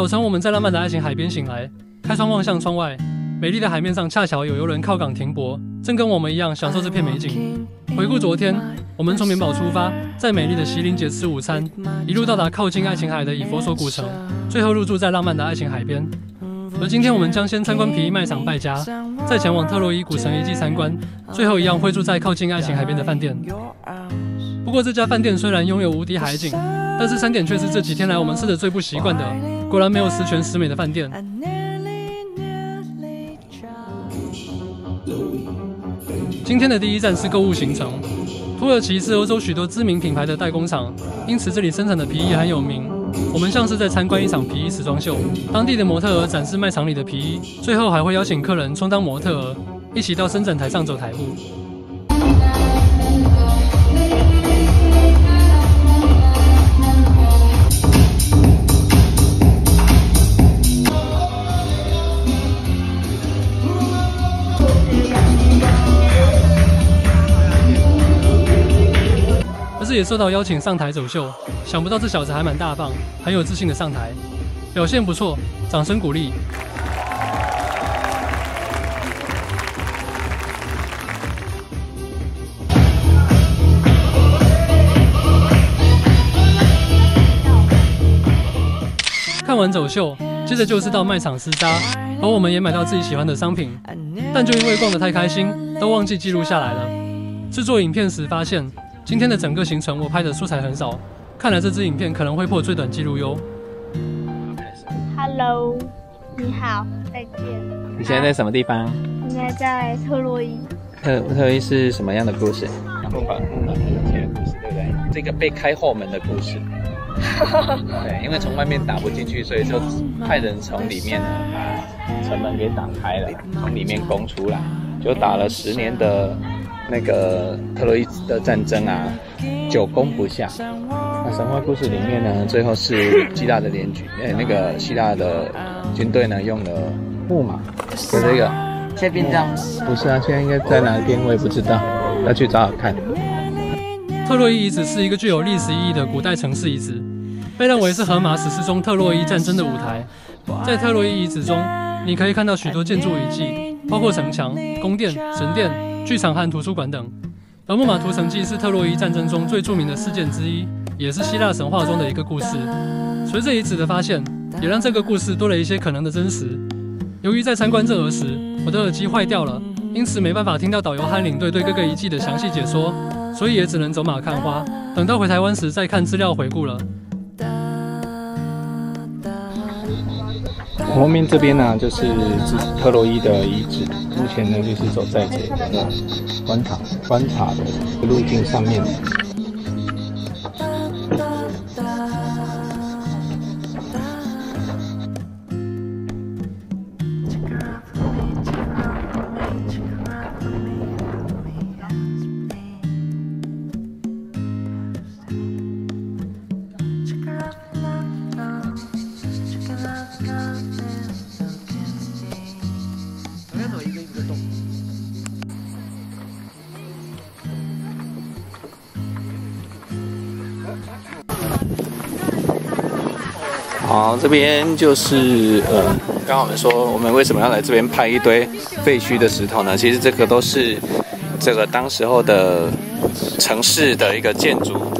早晨，我们在浪漫的爱情海边醒来，开窗望向窗外，美丽的海面上恰巧有游轮靠港停泊，正跟我们一样享受这片美景。回顾昨天，我们从棉堡出发，在美丽的席林节吃午餐，一路到达靠近爱琴海的以佛所古城，最后入住在浪漫的爱琴海边。而今天我们将先参观皮衣卖场败家，再前往特洛伊古城遗迹参观，最后一样会住在靠近爱琴海边的饭店。不过这家饭店虽然拥有无敌海景，但是餐点却是这几天来我们吃的最不习惯的。果然没有十全十美的饭店。今天的第一站是购物行程。土耳其是欧洲许多知名品牌的代工厂，因此这里生产的皮衣很有名。我们像是在参观一场皮衣时装秀，当地的模特儿展示卖场里的皮衣，最后还会邀请客人充当模特儿，一起到伸展台上走台步。也受到邀请上台走秀，想不到这小子还蛮大方，很有自信的上台，表现不错，掌声鼓励。看完走秀，接着就是到卖场厮杀，而我们也买到自己喜欢的商品，但就因为逛得太开心，都忘记记录下来了。制作影片时发现。今天的整个行程我拍的素材很少，看来这支影片可能会破最短记录哟。Hello，你好，再见。你现在在什么地方？现在在特洛伊。特特洛伊是什么样的故事？木马木马的故事，对不对？这个被开后门的故事。对，因为从外面打不进去，所以就派人从里面把城门给打开了，从里面攻出来，就打了十年的。那个特洛伊的战争啊，久攻不下。那神话故事里面呢，最后是希腊的联军，哎，那个希腊的军队呢，用了木马。有这个，切兵这样。不是啊，现在应该在哪边我也不知道，要去找找看。特洛伊遗址是一个具有历史意义的古代城市遗址，被认为是荷马史诗中特洛伊战争的舞台。在特洛伊遗址中，你可以看到许多建筑遗迹，包括城墙、宫殿、神殿。剧场和图书馆等，而木马屠城记是特洛伊战争中最著名的事件之一，也是希腊神话中的一个故事。随着遗址的发现，也让这个故事多了一些可能的真实。由于在参观这儿时，我的耳机坏掉了，因此没办法听到导游和领队对各个遗迹的详细解说，所以也只能走马看花，等到回台湾时再看资料回顾了。后面这边呢，就是特洛伊的遗址。目前呢，就是走在这个观察观察的路径上面。好，这边就是呃，刚刚我们说我们为什么要来这边拍一堆废墟的石头呢？其实这个都是这个当时候的城市的一个建筑。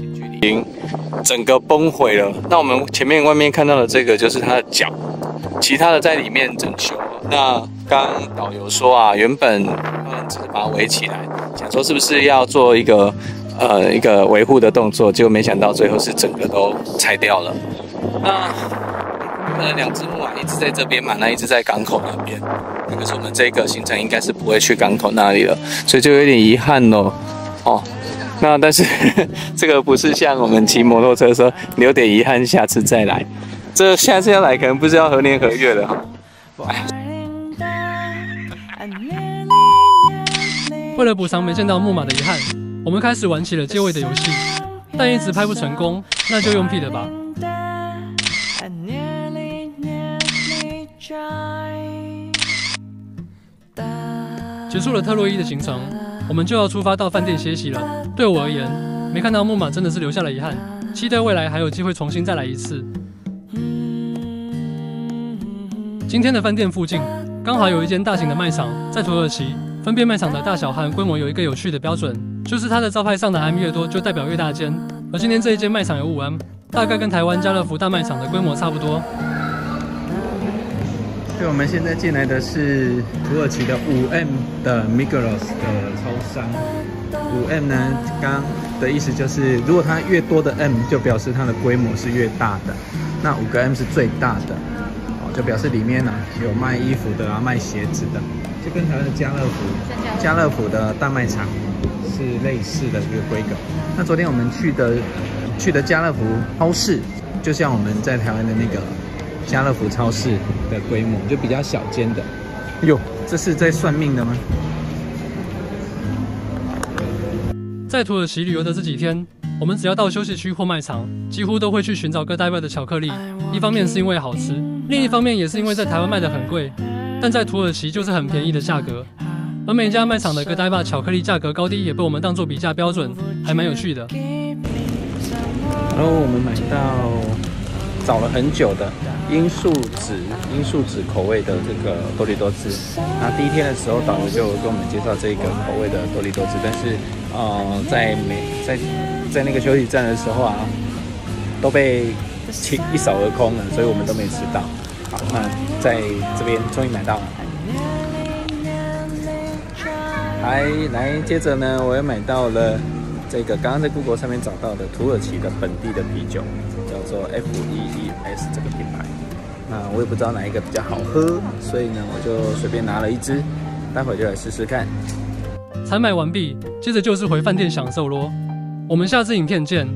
已经整个崩毁了。那我们前面外面看到的这个就是它的脚，其他的在里面整修。那刚导游说啊，原本只是把它围起来，想说是不是要做一个。呃，一个维护的动作，结果没想到最后是整个都拆掉了。那呃，两只木马一直在这边嘛，那一直在港口那边。可是我们这个行程应该是不会去港口那里了，所以就有点遗憾咯。哦，那但是这个不是像我们骑摩托车说留点遗憾，下次再来。这下次要来可能不知道何年何月了哈。为了补偿没见到木马的遗憾，我们开始玩起了借位的游戏，但一直拍不成功，那就用屁的吧。结束了特洛伊的行程，我们就要出发到饭店歇息了。对我而言，没看到木马真的是留下了遗憾，期待未来还有机会重新再来一次。今天的饭店附近刚好有一间大型的卖场，在土耳其分辨卖场的大小和规模有一个有趣的标准，就是它的招牌上的 M 越多，就代表越大间。而今天这一间卖场有五 M，大概跟台湾家乐福大卖场的规模差不多。对，我们现在进来的是土耳其的五 M 的 Migros 的超商。五 M 呢，刚的意思就是，如果它越多的 M，就表示它的规模是越大的。那五个 M 是最大的，哦，就表示里面呢有卖衣服的啊，卖鞋子的，就跟台湾的家乐福、家乐福的大卖场是类似的一个规格。那昨天我们去的去的家乐福超市，就像我们在台湾的那个。家乐福超市的规模就比较小间的，哟，这是在算命的吗？在土耳其旅游的这几天，我们只要到休息区或卖场，几乎都会去寻找哥代拜的巧克力。一方面是因为好吃，另一方面也是因为在台湾卖的很贵，但在土耳其就是很便宜的价格。而每家卖场的哥代拜巧克力价格高低也被我们当做比价标准，还蛮有趣的。然后我们买到。找了很久的罂粟籽、罂粟籽口味的这个多利多汁。那第一天的时候，导游就跟我们介绍这个口味的多利多汁，但是呃，在每在在那个休息站的时候啊，都被清一扫而空了，所以我们都没吃到。好，那在这边终于买到了。来来，接着呢，我又买到了这个刚刚在 Google 上面找到的土耳其的本地的啤酒。叫做 F E E S 这个品牌，那我也不知道哪一个比较好喝，所以呢，我就随便拿了一支，待会就来试试看。采买完毕，接着就是回饭店享受咯。我们下次影片见。